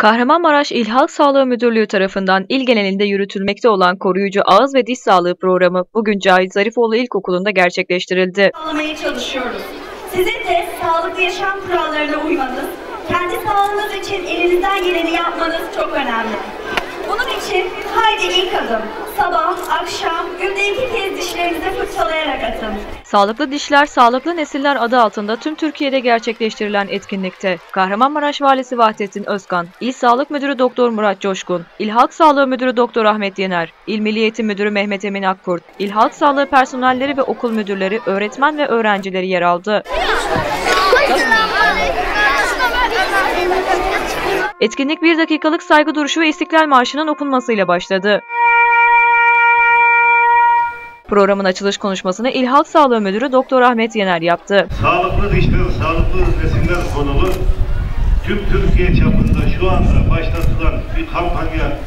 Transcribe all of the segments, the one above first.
Kahramanmaraş İl Halk Sağlığı Müdürlüğü tarafından il genelinde yürütülmekte olan koruyucu ağız ve diş sağlığı programı bugün Cahit Zarifoğlu İlkokulu'nda gerçekleştirildi. sağlamaya çalışıyoruz. Sizin de sağlıklı yaşam kurallarına uymanız, kendi sağlığınız için elinizden geleni yapmanız çok önemli. Bunun için haydi ilk adım. Sabah, akşam, Sağlıklı Dişler, Sağlıklı Nesiller adı altında tüm Türkiye'de gerçekleştirilen etkinlikte Kahramanmaraş Valisi Vahdettin Özkan, İl Sağlık Müdürü Doktor Murat Coşkun, İl Halk Sağlığı Müdürü Doktor Ahmet Yener, İl Milli Eğitim Müdürü Mehmet Emin Akkurt, İl Halk Sağlığı personelleri ve okul müdürleri, öğretmen ve öğrencileri yer aldı. Etkinlik bir dakikalık saygı duruşu ve İstiklal Marşı'nın okunmasıyla başladı. Programın açılış konuşmasını İl Halk Sağlığı Müdürü Doktor Ahmet Yener yaptı. Sağlıklı dişler, sağlıklı nesiller konulu tüm Türkiye çapında şu anda başlatılan bir kampanya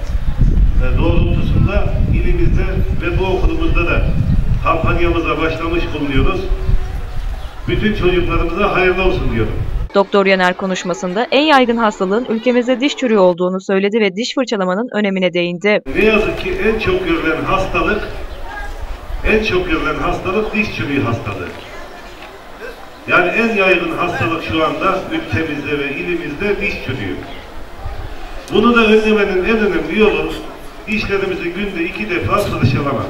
e, doğrultusunda ilimizde ve bu okulumuzda da kampanyamıza başlamış bulunuyoruz. Bütün çocuklarımıza hayırlı olsun diyorum. Doktor Yener konuşmasında en yaygın hastalığın ülkemizde diş çürüğü olduğunu söyledi ve diş fırçalamanın önemine değindi. Ne yazık ki en çok görülen hastalık, en çok görülen hastalık diş çürüğü hastalığı. Yani en yaygın hastalık şu anda ülkemizde ve ilimizde diş çürüğü. Bunu da önlemenin en önemli yolu dişlerimizi günde iki defa fırçalamak.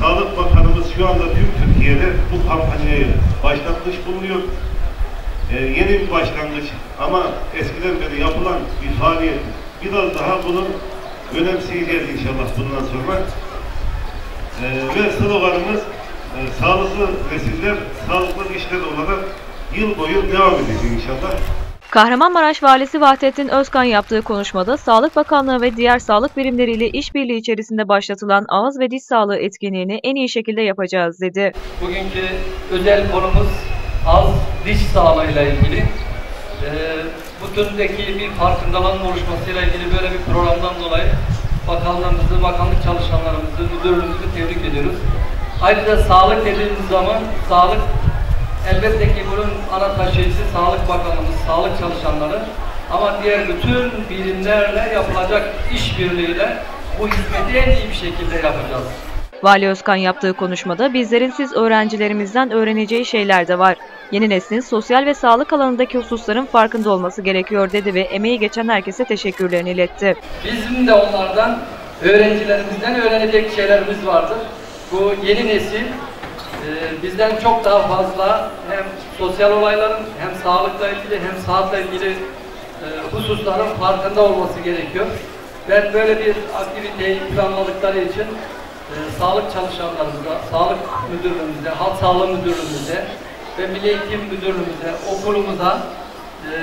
Sağlık Bakanımız şu anda tüm Türkiye'de bu kampanyayı başlatmış bulunuyor. Ee, yeni bir başlangıç ama eskiden beri yapılan bir faaliyet. Biraz daha bunu önemseyeceğiz inşallah bundan sonra. Ee, ve sloganımız e, sağlıklı nesiller, sağlıklı işler olarak yıl boyu devam edecek inşallah. Kahramanmaraş Valisi Vahdettin Özkan yaptığı konuşmada Sağlık Bakanlığı ve diğer sağlık birimleriyle işbirliği içerisinde başlatılan ağız ve diş sağlığı etkinliğini en iyi şekilde yapacağız dedi. Bugünkü özel konumuz ağız diş sağlığıyla ilgili. Ee, bu türdeki bir farkındalığın oluşmasıyla ilgili böyle bir programdan dolayı bakanlığımızı, bakanlık çalışanlarımızı, müdürlüğümüzü tebrik ediyoruz. Ayrıca sağlık dediğimiz zaman sağlık elbette ki bunun ana taşıyıcısı Sağlık Bakanımız, sağlık çalışanları ama diğer bütün birimlerle yapılacak işbirliğiyle bu hizmeti en iyi bir şekilde yapacağız. Vali Özkan yaptığı konuşmada bizlerin siz öğrencilerimizden öğreneceği şeyler de var. Yeni neslin sosyal ve sağlık alanındaki hususların farkında olması gerekiyor dedi ve emeği geçen herkese teşekkürlerini iletti. Bizim de onlardan, öğrencilerimizden öğrenecek şeylerimiz vardır. Bu yeni nesil e, bizden çok daha fazla hem sosyal olayların hem sağlıkla ilgili hem sağlıkla ilgili e, hususların farkında olması gerekiyor. Ben böyle bir aktiviteyi planladıkları için e, sağlık çalışanlarımıza, sağlık müdürlüğümüze, halk sağlığı müdürlüğümüze ve milli eğitim müdürlüğümüze, okulumuza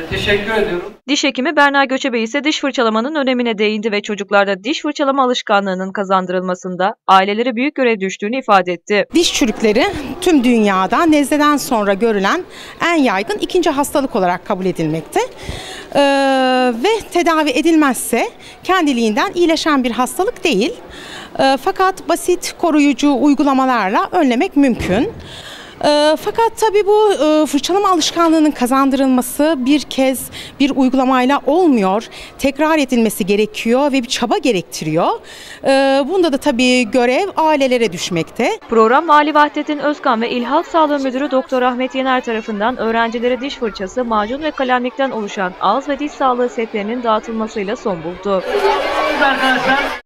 teşekkür ediyorum. Diş hekimi Berna Göçebe ise diş fırçalamanın önemine değindi ve çocuklarda diş fırçalama alışkanlığının kazandırılmasında ailelere büyük görev düştüğünü ifade etti. Diş çürükleri tüm dünyada nezleden sonra görülen en yaygın ikinci hastalık olarak kabul edilmekte. Ee, ve tedavi edilmezse kendiliğinden iyileşen bir hastalık değil. Ee, fakat basit koruyucu uygulamalarla önlemek mümkün. Ee, fakat tabii bu e, fırçalama alışkanlığının kazandırılması bir kez bir uygulamayla olmuyor. Tekrar edilmesi gerekiyor ve bir çaba gerektiriyor. Ee, bunda da tabii görev ailelere düşmekte. Program Vali Vahdettin Özkan ve İl Halk Sağlığı Müdürü Doktor Ahmet Yener tarafından öğrencilere diş fırçası, macun ve kalemlikten oluşan ağız ve diş sağlığı setlerinin dağıtılmasıyla son buldu. Arkadaşlar